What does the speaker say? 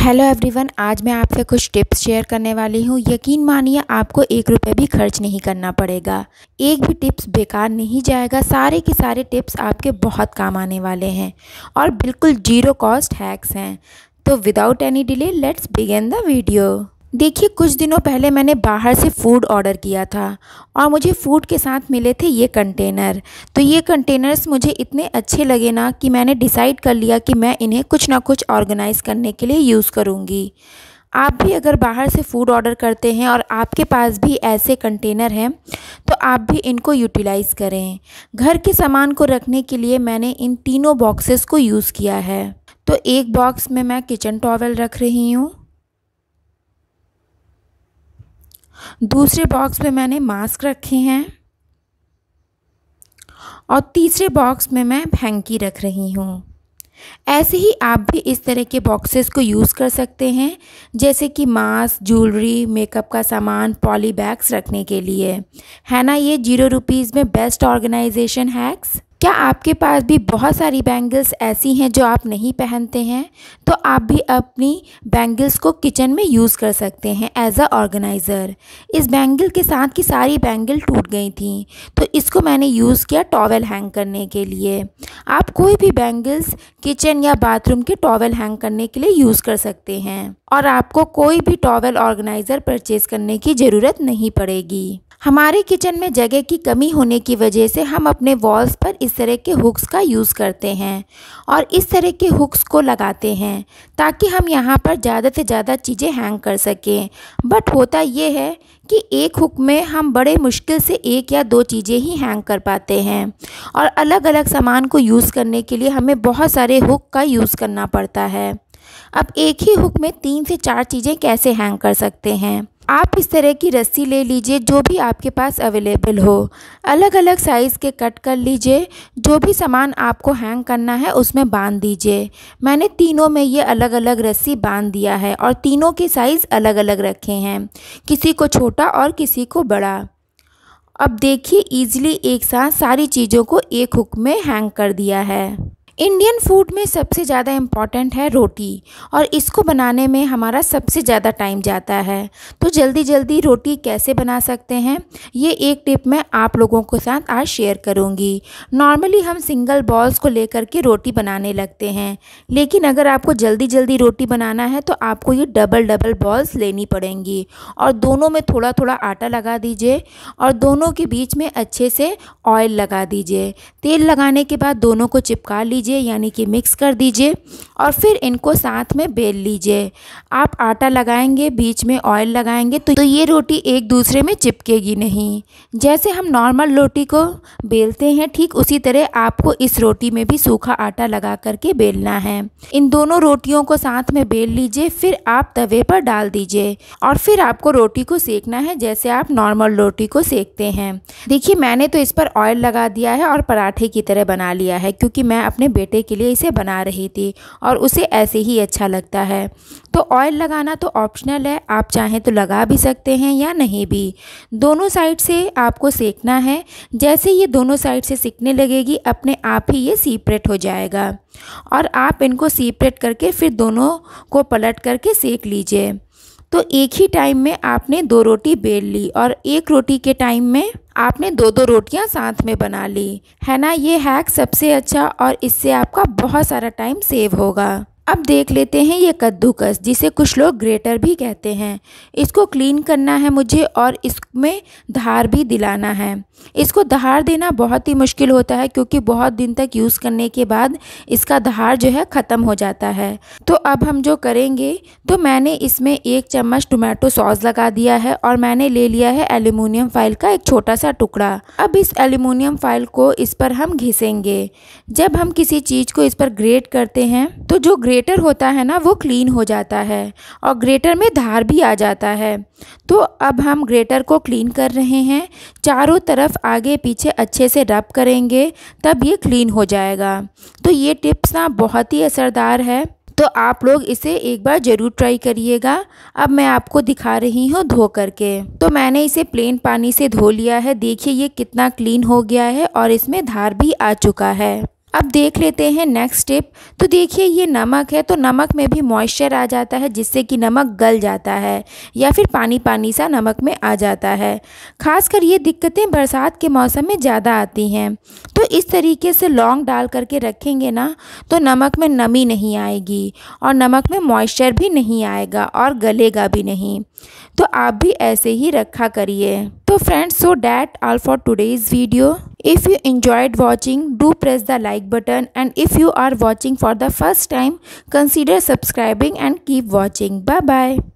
Hello everyone आज मैं आपसे कुछ टिप्स शेयर करने वाली हूँ। यकीन मानिए, आपको एक रुपये भी खर्च नहीं करना पड़ेगा। एक भी टिप्स बेकार नहीं जाएगा। सारे के सारे टिप्स आपके बहुत काम आने वाले हैं। और बिल्कुल ज़ीरो कॉस्ट हैक्स हैं। तो without any delay let's begin the video देखिए, कुछ दिनों पहले मैंने बाहर से फ़ूड ऑर्डर किया था और मुझे फ़ूड के साथ मिले थे ये कंटेनर तो ये कंटेनर्स मुझे इतने अच्छे लगे ना कि मैंने डिसाइड कर लिया कि मैं इन्हें कुछ ना कुछ ऑर्गेनाइज़ करने के लिए यूज़ करूँगी। आप भी अगर बाहर से फ़ूड ऑर्डर करते हैं और आपके पास भी ऐसे कंटेनर हैं तो आप भी इनको यूटिलाइज़ करें। घर के सामान को रखने के लिए मैंने इन तीनों बॉक्सेस को यूज़ किया है। तो एक बॉक्स में मैं किचन टॉवल रख रही हूँ। दूसरे बॉक्स में मैंने मास्क रखे हैं और तीसरे बॉक्स में मैं हैंकी रख रही हूँ। ऐसे ही आप भी इस तरह के बॉक्सेस को यूज़ कर सकते हैं, जैसे कि मास्क ज्वेलरी मेकअप का सामान पॉली बैग्स रखने के लिए। है ना ये? ज़ीरो रुपीज़ में बेस्ट ऑर्गेनाइजेशन हैक्स क्या आपके पास भी बहुत सारी बैंगल्स ऐसी हैं जो आप नहीं पहनते हैं? तो आप भी अपनी बैंगल्स को किचन में यूज़ कर सकते हैं एज अ ऑर्गेनाइज़र इस बैंगल के साथ की सारी बैंगल टूट गई थी तो इसको मैंने यूज़ किया टॉवल हैंग करने के लिए. आप कोई भी बैंगल्स किचन या बाथरूम के टॉवल हैंग करने के लिए यूज़ कर सकते हैं और आपको कोई भी टॉवल ऑर्गेनाइज़र परचेज़ करने की ज़रूरत नहीं पड़ेगी. हमारे किचन में जगह की कमी होने की वजह से हम अपने वॉल्स पर इस तरह के हुक्स का यूज़ करते हैं और इस तरह के हुक्स को लगाते हैं ताकि हम यहाँ पर ज़्यादा से ज़्यादा चीज़ें हैंग कर सकें। बट होता ये है कि एक हुक में हम बड़े मुश्किल से एक या दो चीज़ें ही हैंग कर पाते हैं और अलग अलग सामान को यूज़ करने के लिए हमें बहुत सारे हुक का यूज़ करना पड़ता है। अब एक ही हुक में तीन से चार चीज़ें कैसे हैंग कर सकते हैं? आप इस तरह की रस्सी ले लीजिए, जो भी आपके पास अवेलेबल हो। अलग अलग साइज़ के कट कर लीजिए। जो भी सामान आपको हैंग करना है, उसमें बाँध दीजिए। मैंने तीनों में ये अलग अलग रस्सी बाँध दिया है और तीनों के साइज़ अलग अलग रखे हैं। किसी को छोटा और किसी को बड़ा। अब देखिए ईज़िली एक साथ सारी चीज़ों को एक हुक में हैंग कर दिया है। इंडियन फ़ूड में सबसे ज़्यादा इंपॉर्टेंट है रोटी और इसको बनाने में हमारा सबसे ज़्यादा टाइम जाता है। तो जल्दी जल्दी रोटी कैसे बना सकते हैं? ये एक टिप मैं आप लोगों के साथ आज शेयर करूँगी। नॉर्मली हम सिंगल बॉल्स को लेकर के रोटी बनाने लगते हैं, लेकिन अगर आपको जल्दी जल्दी रोटी बनाना है तो आपको ये डबल डबल बॉल्स लेनी पड़ेंगी। और दोनों में थोड़ा थोड़ा आटा लगा दीजिए और दोनों के बीच में अच्छे से ऑयल लगा दीजिए। तेल लगाने के बाद दोनों को चिपका लीजिए। लीजिए यानी कि मिक्स कर दीजिए और फिर इनको साथ में बेल लीजिए। आप आटा लगाएँगे बीच में ऑयल लगाएँगे तो, तो ये रोटी एक दूसरे में चिपकेगी नहीं। जैसे हम नॉर्मल रोटी को बेलते हैं ठीक उसी तरह आपको इस रोटी में भी सूखा आटा लगा करके बेलना है। इन दोनों रोटियों को साथ में बेल लीजिए फिर आप तवे पर डाल दीजिए और फिर आपको रोटी को सेकना है जैसे आप नॉर्मल रोटी को सेकते हैं। देखिए मैंने तो इस पर ऑयल लगा दिया है और पराठे की तरह बना लिया है क्योंकि मैं अपने बेटे के लिए इसे बना रही थी और उसे ऐसे ही अच्छा लगता है। तो ऑयल लगाना तो ऑप्शनल है, आप चाहें तो लगा भी सकते हैं या नहीं भी। दोनों साइड से आपको सेकना है। जैसे ये दोनों साइड से सीखने लगेगी, अपने आप ही ये सीपरेट हो जाएगा। और आप इनको सीपरेट करके फिर दोनों को पलट करके सेक लीजिए। तो एक ही टाइम में आपने दो रोटी बेल ली और एक रोटी के टाइम में आपने दो दो रोटियाँ साथ में बना ली। है ना? ये हैक सबसे अच्छा और इससे आपका बहुत सारा टाइम सेव होगा। अब देख लेते हैं ये कद्दूकस, जिसे कुछ लोग ग्रेटर भी कहते हैं। इसको क्लीन करना है मुझे और इसमें धार भी दिलाना है। इसको धार देना बहुत ही मुश्किल होता है क्योंकि बहुत दिन तक यूज़ करने के बाद इसका धार जो है ख़त्म हो जाता है। तो अब हम जो करेंगे तो मैंने इसमें एक चम्मच टोमेटो सॉस लगा दिया है और मैंने ले लिया है एल्यूमिनियम फ़ाइल का एक छोटा सा टुकड़ा। अब इस एल्यूमिनियम फ़ाइल को इस पर हम घिसेंगे। जब हम किसी चीज़ को इस पर ग्रेट करते हैं तो जो ग्रेट ग्रेटर होता है ना, वो क्लीन हो जाता है और ग्रेटर में धार भी आ जाता है। तो अब हम ग्रेटर को क्लीन कर रहे हैं। चारों तरफ़ आगे पीछे अच्छे से रब करेंगे, तब ये क्लीन हो जाएगा। तो ये टिप्स ना बहुत ही असरदार है। तो आप लोग इसे एक बार ज़रूर ट्राई करिएगा। अब मैं आपको दिखा रही हूँ धो करके। तो मैंने इसे प्लेन पानी से धो लिया है। देखिए ये कितना क्लीन हो गया है और इसमें धार भी आ चुका है। अब देख लेते हैं नेक्स्ट स्टेप तो देखिए, ये नमक है तो नमक में भी मॉइस्चर आ जाता है, जिससे कि नमक गल जाता है, या फिर पानी पानी सा नमक में आ जाता है। खासकर ये दिक्कतें बरसात के मौसम में ज़्यादा आती हैं। तो इस तरीके से लौंग डाल करके रखेंगे ना तो नमक में नमी नहीं आएगी, और नमक में मॉइस्चर भी नहीं आएगा, और गलेगा भी नहीं। तो आप भी ऐसे ही रखा करिए। तो friends so that all for today's video if you enjoyed watching do press the like button. And if you are watching for the first time consider subscribing and keep watching. Bye bye